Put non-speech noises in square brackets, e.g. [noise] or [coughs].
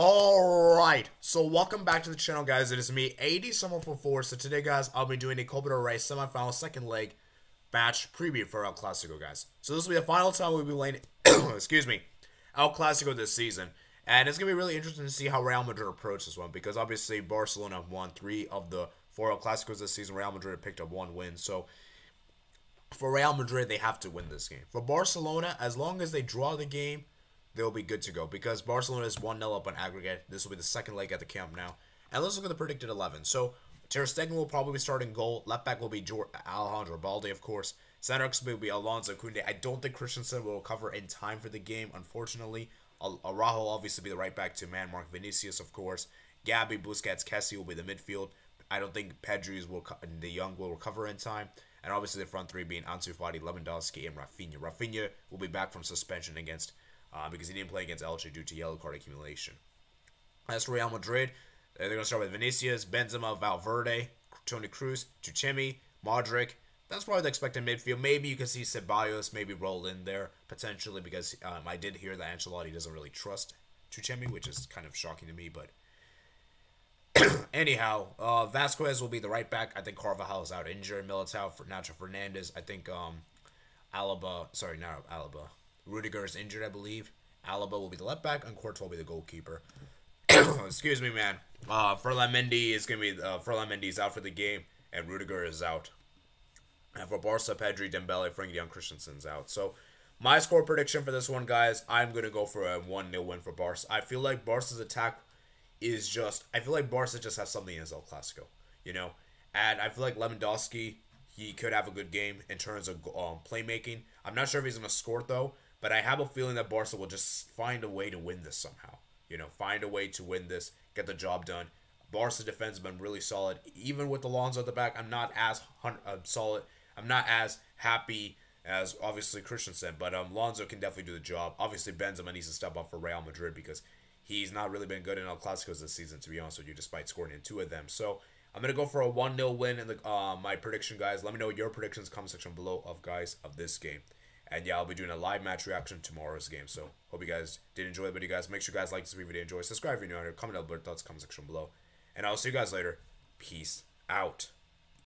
Alright, so welcome back to the channel guys, it is me, AD744. So today guys, I'll be doing a Copa Rey semifinal second leg batch preview for El Clasico guys. So this will be the final time we'll be playing, [coughs] excuse me, El Clasico this season. And it's going to be really interesting to see how Real Madrid approach this one, because obviously Barcelona won three of the four El Clasicos this season, Real Madrid picked up one win, so for Real Madrid, they have to win this game. For Barcelona, as long as they draw the game, they'll be good to go because Barcelona is 1 0 up on aggregate. This will be the second leg at the Camp Nou. And let's look at the predicted 11. So, Ter Stegen will probably be starting goal. Left back will be Alejandro Balde, of course. Center will be Alonso Kounde. I don't think Christensen will recover in time for the game, unfortunately. Araujo will obviously be the right back to man Mark Vinicius, of course. Gavi, Busquets, Kessie will be the midfield. I don't think Pedri's will the young will recover in time. And obviously the front three being Ansu Fati, Lewandowski, and Rafinha. Rafinha will be back from suspension against uh, because he didn't play against Elche due to yellow card accumulation. As for Real Madrid, they're going to start with Vinicius, Benzema, Valverde, Toni Kroos, Tchouaméni, Modric. That's probably the expected midfield. Maybe you can see Ceballos maybe roll in there potentially because um, I did hear that Ancelotti doesn't really trust Tchouaméni, which is kind of shocking to me. But [clears throat] anyhow, uh, Vasquez will be the right back. I think Carvajal is out injured. Militao for Nacho Fernandez. I think um, Alaba, sorry, not Alaba. Rudiger is injured, I believe. Alaba will be the left back, and Courtois will be the goalkeeper. [coughs] Excuse me, man. Uh, Mendy is gonna be uh, Mendy is out for the game, and Rudiger is out. And for Barca, Pedri, Dembele, Frenkie De Jong, Christensen's out. So my score prediction for this one, guys, I'm gonna go for a one 0 win for Barca. I feel like Barca's attack is just. I feel like Barca just has something in his El Clasico, you know. And I feel like Lewandowski, he could have a good game in terms of um, playmaking. I'm not sure if he's gonna score though, but I have a feeling that Barca will just find a way to win this somehow. You know, find a way to win this, get the job done. Barca defense has been really solid. Even with Alonso at the back, I'm not as uh, solid. I'm not as happy as obviously Christensen, but um, Alonso can definitely do the job. Obviously, Benzema needs to step up for Real Madrid because he's not really been good in El Clásicos this season, to be honest with you, despite scoring in two of them. So I'm gonna go for a one 0 win in the uh, my prediction, guys. Let me know your predictions comment section below of guys of this game. And yeah, I'll be doing a live match reaction tomorrow's game. So hope you guys did enjoy the video, guys. Make sure you guys like this video, enjoy, subscribe if you're new here, comment down below, thoughts, comment section below. And I'll see you guys later. Peace out.